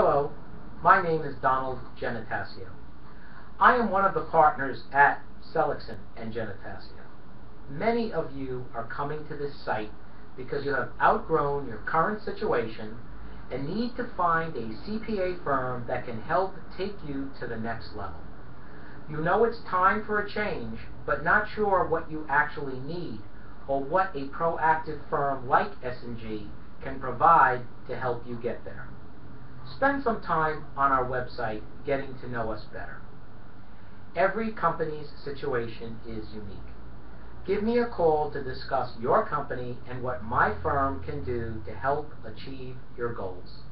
Hello, my name is Donald Giannattasio. I am one of the partners at Seligson and Giannattasio. Many of you are coming to this site because you have outgrown your current situation and need to find a CPA firm that can help take you to the next level. You know it's time for a change, but not sure what you actually need or what a proactive firm like S&G can provide to help you get there. Spend some time on our website getting to know us better. Every company's situation is unique. Give me a call to discuss your company and what my firm can do to help achieve your goals.